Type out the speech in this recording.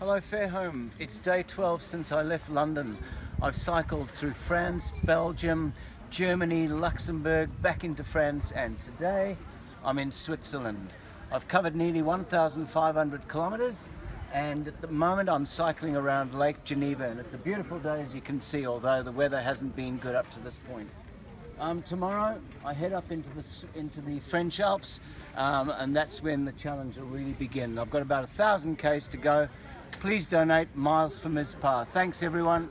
Hello Fairholme, it's day 12 since I left London. I've cycled through France, Belgium, Germany, Luxembourg, back into France and today I'm in Switzerland. I've covered nearly 1,500 kilometers and at the moment I'm cycling around Lake Geneva and it's a beautiful day as you can see although the weather hasn't been good up to this point. Um, tomorrow I head up into the, into the French Alps um, and that's when the challenge will really begin. I've got about a thousand k's to go. Please donate miles for Mizpah. Thanks everyone.